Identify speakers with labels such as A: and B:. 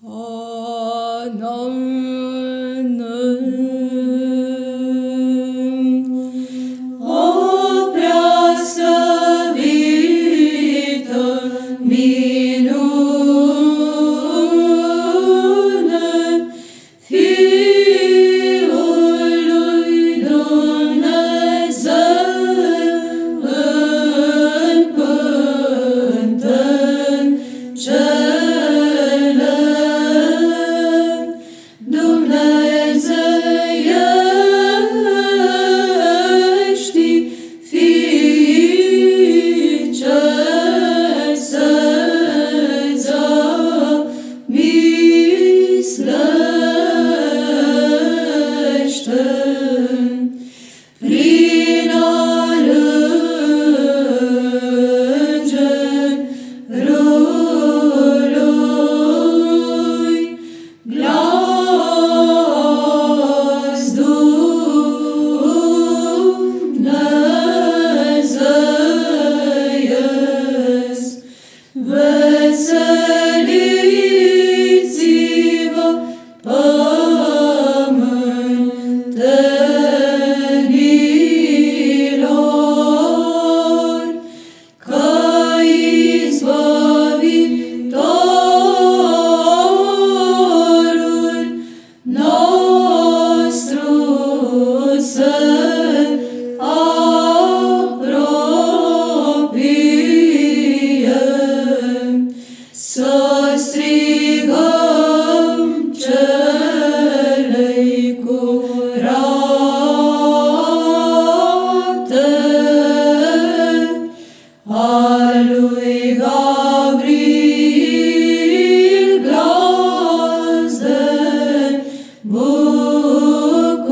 A: Oh, no. Bukurie,